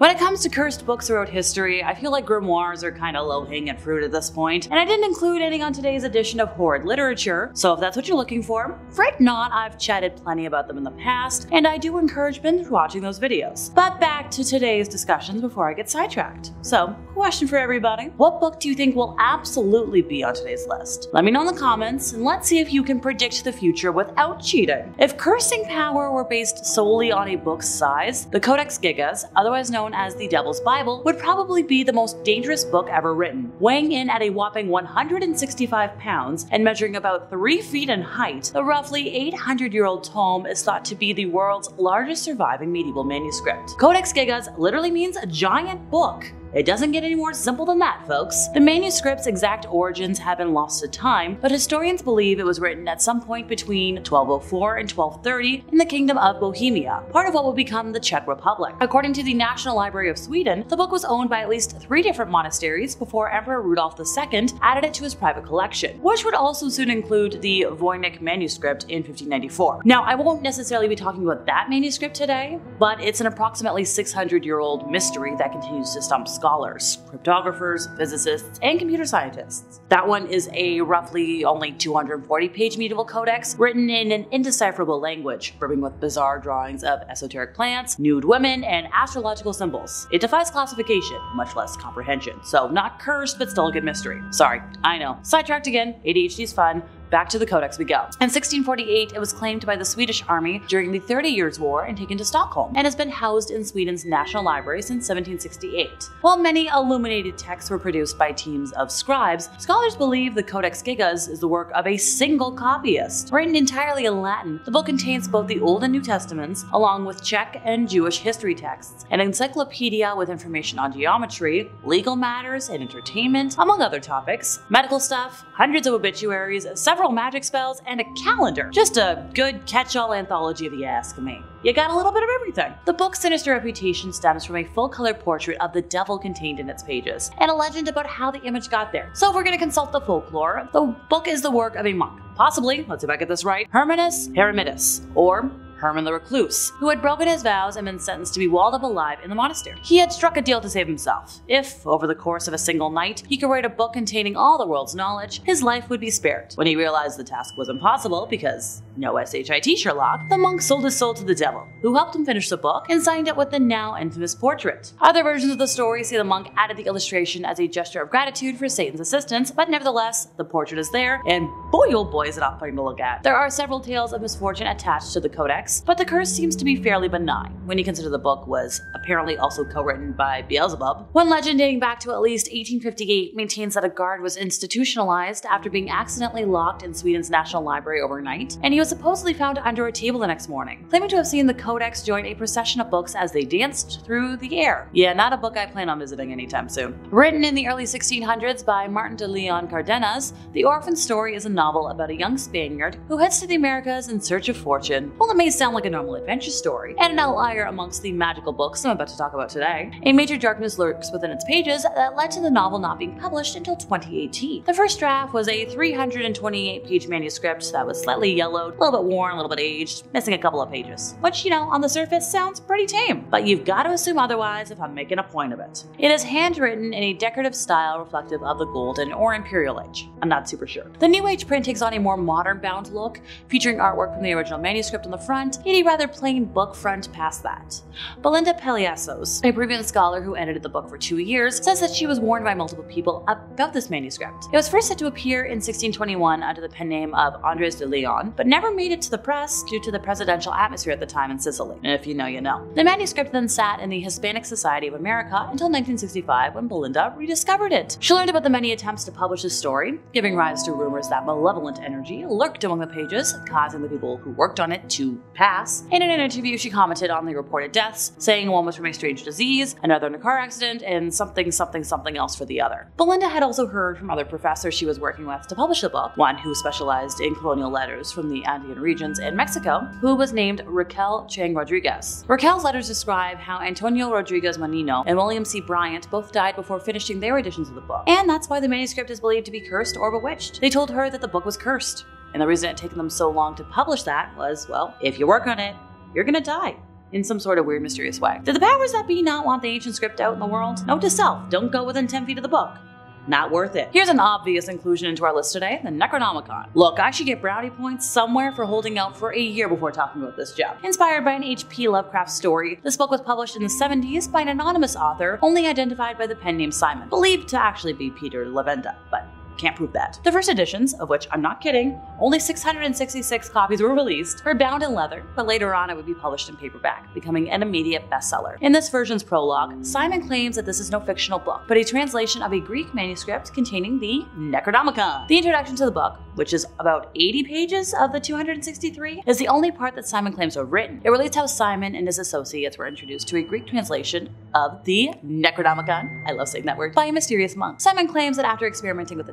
When it comes to cursed books throughout history, I feel like grimoires are kind of low hanging fruit at this point, and I didn't include any on today's edition of Horrid Literature, so if that's what you're looking for, fret not, I've chatted plenty about them in the past, and I do encourage binge watching those videos. But back to today's discussions before I get sidetracked. So, question for everybody What book do you think will absolutely be on today's list? Let me know in the comments, and let's see if you can predict the future without cheating. If cursing power were based solely on a book's size, the Codex Gigas, otherwise known as the Devil's Bible, would probably be the most dangerous book ever written. Weighing in at a whopping 165 pounds and measuring about 3 feet in height, the roughly 800 year old tome is thought to be the world's largest surviving medieval manuscript. Codex Gigas literally means a giant book. It doesn't get any more simple than that, folks. The manuscript's exact origins have been lost to time, but historians believe it was written at some point between 1204 and 1230 in the Kingdom of Bohemia, part of what would become the Czech Republic. According to the National Library of Sweden, the book was owned by at least three different monasteries before Emperor Rudolf II added it to his private collection, which would also soon include the Voynich manuscript in 1594. Now, I won't necessarily be talking about that manuscript today, but it's an approximately 600 year old mystery that continues to stump scholars, cryptographers, physicists, and computer scientists. That one is a roughly only 240 page medieval codex written in an indecipherable language, brimming with bizarre drawings of esoteric plants, nude women, and astrological symbols. It defies classification, much less comprehension, so not cursed, but still a good mystery. Sorry, I know. Sidetracked again, ADHD's fun, Back to the Codex we go. In 1648, it was claimed by the Swedish army during the Thirty Years' War and taken to Stockholm, and has been housed in Sweden's National Library since 1768. While many illuminated texts were produced by teams of scribes, scholars believe the Codex Gigas is the work of a single copyist. Written entirely in Latin, the book contains both the Old and New Testaments, along with Czech and Jewish history texts, an encyclopedia with information on geometry, legal matters, and entertainment, among other topics, medical stuff, hundreds of obituaries, several several magic spells, and a calendar. Just a good catch all anthology if you ask me. You got a little bit of everything. The book's sinister reputation stems from a full color portrait of the devil contained in its pages, and a legend about how the image got there. So, if we're gonna consult the folklore, the book is the work of a monk. Possibly, let's see if I get this right, Hermanus Heremidas, or Herman the Recluse, who had broken his vows and been sentenced to be walled up alive in the monastery. He had struck a deal to save himself. If, over the course of a single night, he could write a book containing all the world's knowledge, his life would be spared. When he realized the task was impossible because no SHIT Sherlock, the monk sold his soul to the devil, who helped him finish the book and signed it with the now infamous portrait. Other versions of the story say the monk added the illustration as a gesture of gratitude for Satan's assistance, but nevertheless, the portrait is there, and boy oh boy is it off-putting to look at. There are several tales of misfortune attached to the codex, but the curse seems to be fairly benign when you consider the book was apparently also co-written by Beelzebub. One legend dating back to at least 1858 maintains that a guard was institutionalized after being accidentally locked in Sweden's National Library overnight, and he was supposedly found under a table the next morning, claiming to have seen the codex join a procession of books as they danced through the air. Yeah, not a book I plan on visiting anytime soon. Written in the early 1600s by Martin de Leon Cardenas, The Orphan's Story is a novel about a young Spaniard who heads to the Americas in search of fortune. Well, it may sound like a normal adventure story, and an outlier amongst the magical books I'm about to talk about today. A major darkness lurks within its pages that led to the novel not being published until 2018. The first draft was a 328 page manuscript that was slightly yellowed, a little bit worn, a little bit aged, missing a couple of pages, which, you know, on the surface sounds pretty tame, but you've got to assume otherwise if I'm making a point of it. It is handwritten in a decorative style reflective of the Golden or Imperial Age. I'm not super sure. The New Age print takes on a more modern bound look, featuring artwork from the original manuscript on the front, and a rather plain book front past that. Belinda Palacios, a Peruvian scholar who edited the book for two years, says that she was warned by multiple people about this manuscript. It was first said to appear in 1621 under the pen name of Andres de Leon, but never made it to the press due to the presidential atmosphere at the time in Sicily. If you know, you know. The manuscript then sat in the Hispanic Society of America until 1965 when Belinda rediscovered it. She learned about the many attempts to publish the story, giving rise to rumors that malevolent energy lurked among the pages, causing the people who worked on it to pass. In an interview, she commented on the reported deaths, saying one was from a strange disease, another in a car accident, and something, something, something else for the other. Belinda had also heard from other professors she was working with to publish the book, one who specialized in colonial letters from the Andean regions in Mexico, who was named Raquel Chang Rodriguez. Raquel's letters describe how Antonio Rodriguez Moñino and William C. Bryant both died before finishing their editions of the book, and that's why the manuscript is believed to be cursed or bewitched. They told her that the book was cursed. And the reason it had taken them so long to publish that was, well, if you work on it, you're gonna die. in some sort of weird, mysterious way. Did the powers that be not want the ancient script out in the world? Note to self, don't go within 10 feet of the book. Not worth it. Here's an obvious inclusion into our list today, the Necronomicon. Look, I should get brownie points somewhere for holding out for a year before talking about this gem. Inspired by an H.P. Lovecraft story, this book was published in the 70s by an anonymous author, only identified by the pen name Simon, believed to actually be Peter Levenda, but can't prove that. The first editions, of which I'm not kidding, only 666 copies were released, were bound in leather, but later on it would be published in paperback, becoming an immediate bestseller. In this version's prologue, Simon claims that this is no fictional book, but a translation of a Greek manuscript containing the Necronomicon. The introduction to the book, which is about 80 pages of the 263, is the only part that Simon claims were written. It relates how Simon and his associates were introduced to a Greek translation of the Necronomicon, I love saying that word, by a mysterious monk. Simon claims that after experimenting with the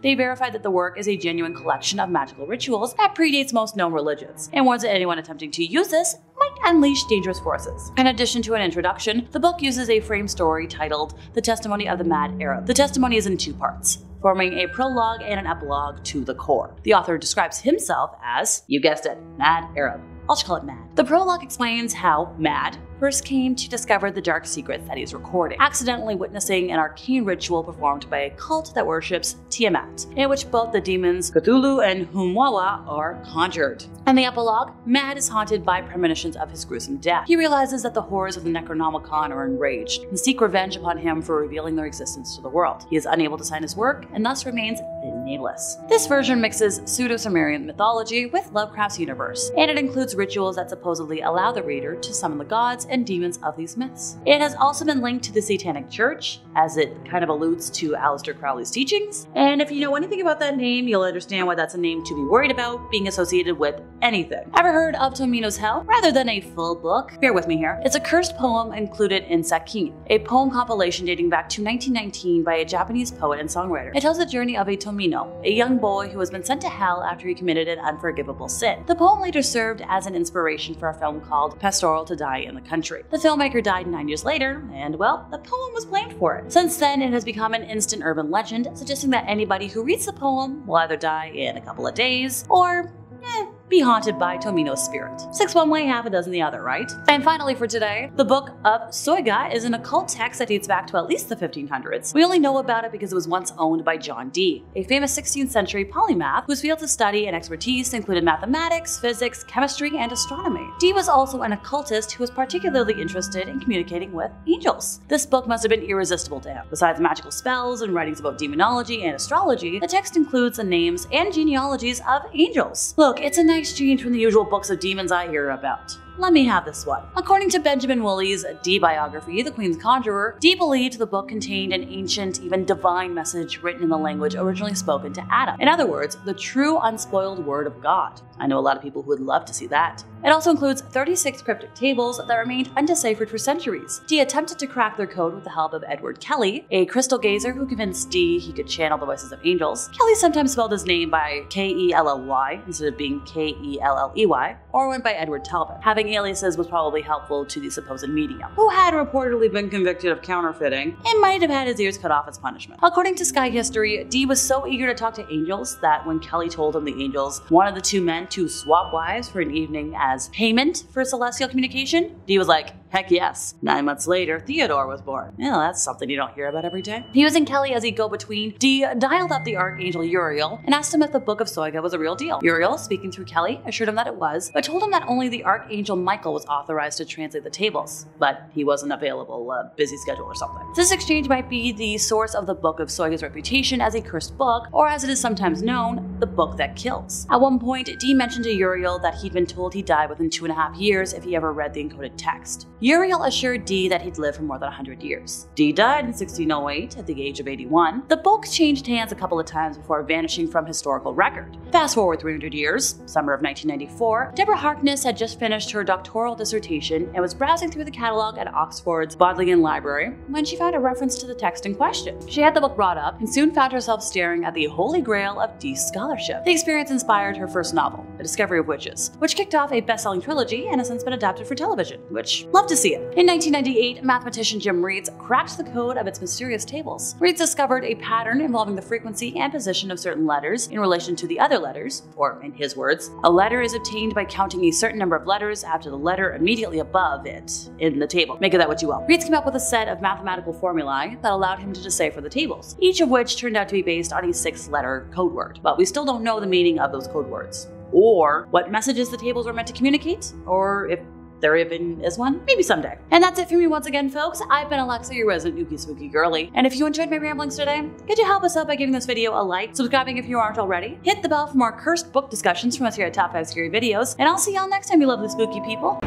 they verified that the work is a genuine collection of magical rituals that predates most known religions, and warns that anyone attempting to use this might unleash dangerous forces. In addition to an introduction, the book uses a frame story titled The Testimony of the Mad Arab. The testimony is in two parts forming a prologue and an epilogue to the core. The author describes himself as, you guessed it, Mad Arab. I'll just call it Mad. The prologue explains how Mad, first came to discover the dark secrets that he's recording, accidentally witnessing an arcane ritual performed by a cult that worships Tiamat, in which both the demons Cthulhu and Humwawa are conjured. In the epilogue, Mad is haunted by premonitions of his gruesome death. He realizes that the horrors of the Necronomicon are enraged and seek revenge upon him for revealing their existence to the world. He is unable to sign his work and thus remains nameless. This version mixes pseudo-Sumerian mythology with Lovecraft's universe, and it includes rituals that supposedly allow the reader to summon the gods and demons of these myths. It has also been linked to the Satanic Church, as it kind of alludes to Aleister Crowley's teachings, and if you know anything about that name, you'll understand why that's a name to be worried about being associated with anything. Ever heard of Tomino's Hell? Rather than a full book, bear with me here, it's a cursed poem included in Sakin, a poem compilation dating back to 1919 by a Japanese poet and songwriter. It tells the journey of a Tomino a young boy who has been sent to hell after he committed an unforgivable sin. The poem later served as an inspiration for a film called Pastoral to Die in the Country. The filmmaker died nine years later, and well, the poem was blamed for it. Since then, it has become an instant urban legend, suggesting that anybody who reads the poem will either die in a couple of days or, eh, be haunted by Tomino's spirit. Six one way, half a dozen the other, right? And finally for today, the Book of Soyga is an occult text that dates back to at least the 1500s. We only know about it because it was once owned by John Dee, a famous 16th century polymath whose fields of study and expertise included mathematics, physics, chemistry, and astronomy. Dee was also an occultist who was particularly interested in communicating with angels. This book must have been irresistible to him. Besides magical spells and writings about demonology and astrology, the text includes the names and genealogies of angels. Look, it's a exchange from the usual books of demons I hear about. Let me have this one. According to Benjamin Woolley's Dee biography, The Queen's Conjurer, Dee believed the book contained an ancient, even divine message written in the language originally spoken to Adam. In other words, the true unspoiled word of God. I know a lot of people who would love to see that. It also includes 36 cryptic tables that remained undeciphered for centuries. Dee attempted to crack their code with the help of Edward Kelly, a crystal gazer who convinced Dee he could channel the voices of angels. Kelly sometimes spelled his name by K E L L Y instead of being K E L L E Y, or went by Edward Talbot. Having aliases was probably helpful to the supposed medium, who had reportedly been convicted of counterfeiting and might have had his ears cut off as punishment. According to Sky History, Dee was so eager to talk to angels that when Kelly told him the angels wanted the two men to swap wives for an evening as payment for celestial communication, Dee was like, Heck yes. Nine months later, Theodore was born. Yeah, that's something you don't hear about every day. Using Kelly as a go-between, Dee dialed up the Archangel Uriel and asked him if the Book of Soyga was a real deal. Uriel, speaking through Kelly, assured him that it was, but told him that only the Archangel Michael was authorized to translate the tables, but he wasn't available, a busy schedule or something. This exchange might be the source of the Book of Soyga's reputation as a cursed book, or as it is sometimes known, the book that kills. At one point, Dee mentioned to Uriel that he'd been told he'd die within two and a half years if he ever read the encoded text. Uriel assured Dee that he'd live for more than 100 years. Dee died in 1608 at the age of 81. The book changed hands a couple of times before vanishing from historical record. Fast forward 300 years, summer of 1994, Deborah Harkness had just finished her doctoral dissertation and was browsing through the catalog at Oxford's Bodleian Library when she found a reference to the text in question. She had the book brought up and soon found herself staring at the holy grail of Dee's scholarship. The experience inspired her first novel, The Discovery of Witches, which kicked off a best-selling trilogy and has since been adapted for television, which love love to see it. In 1998, mathematician Jim Reeds cracked the code of its mysterious tables. Reeds discovered a pattern involving the frequency and position of certain letters in relation to the other letters, or in his words, a letter is obtained by counting a certain number of letters after the letter immediately above it in the table. Make of that what you will. Reeds came up with a set of mathematical formulae that allowed him to decipher the tables, each of which turned out to be based on a six letter code word. But we still don't know the meaning of those code words, or what messages the tables were meant to communicate, or if there even is one, maybe someday. And that's it for me once again, folks. I've been Alexa, your resident Ookie Spooky Girly. And if you enjoyed my ramblings today, could you help us out by giving this video a like, subscribing if you aren't already, hit the bell for more cursed book discussions from us here at Top 5 Scary Videos, and I'll see y'all next time, you lovely spooky people.